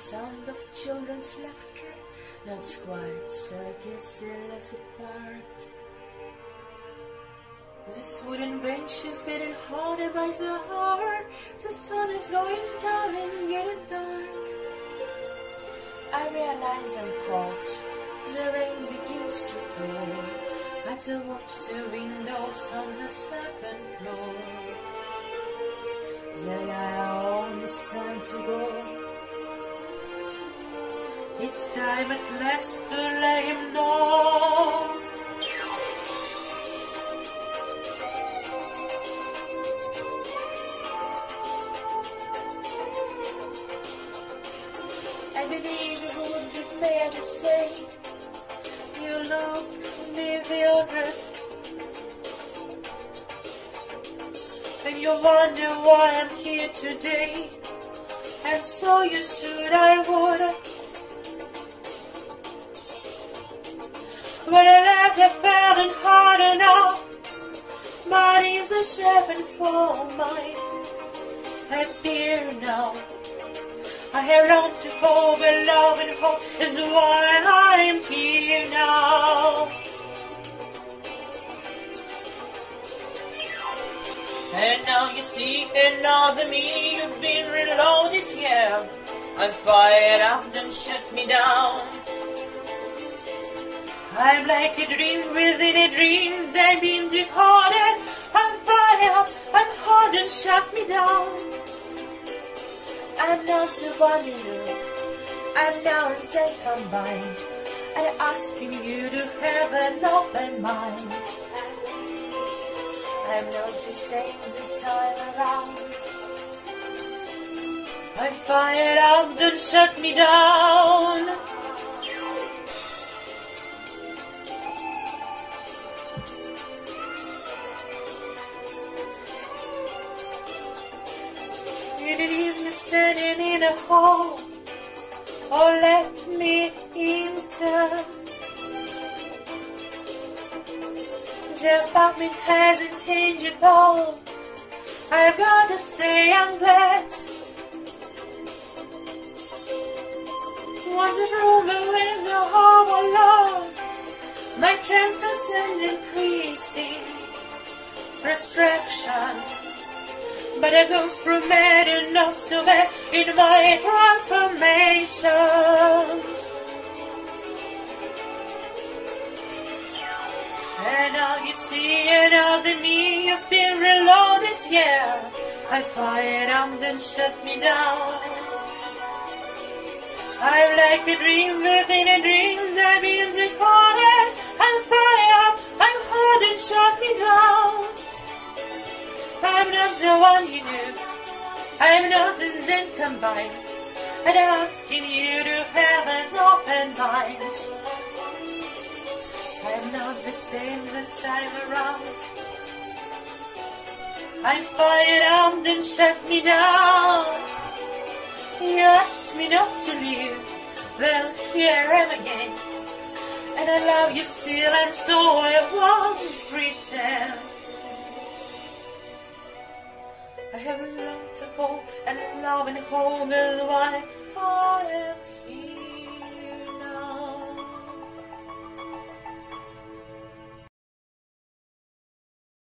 sound of children's laughter, not quite circus it park. This wooden bench is getting harder by the hour. The sun is going down, it's getting dark. I realize I'm caught. The rain begins to pour as I watch the windows on the second floor. Then I only time to go. It's time at last to let him know. I believe it would be fair to say you look bewildered. And you wonder why I'm here today. And so you should, I would. When I left, I felt hard enough. Body's a shepherd for mine. I fear now. I have learned to hope and love and hope is why I'm here now. And now you see another me, you've been reloaded, yeah. I'm fired up, don't shut me down. I'm like a dream within a dream, I've been decoded. I'm fired up, I'm hard, don't shut me down. I'm not the one you know. I'm now and combined. And asking you to have an open mind. I'm not the same this time around. I'm fired up, don't shut me down. You didn't even standing in a hall Oh, let me enter. The apartment hasn't changed at all. I've gotta say I'm glad. Was it rumor in the hall alone? My tempers and increasing frustration. But I go through bad and not so bad in my transformation. And now you see another me, you've been reloaded, yeah. I fired on, then shut me down. I'm like a dream within a dream, I've been decoded. I'm fired, I'm hard and shut me down. Not the one you knew. I'm nothing then combined. And asking you to have an open mind. I'm not the same the time around. I'm fired up, then shut me down. You asked me not to leave. Well, here I am again. And I love you still, and so I won't pretend. Have a and hold why I am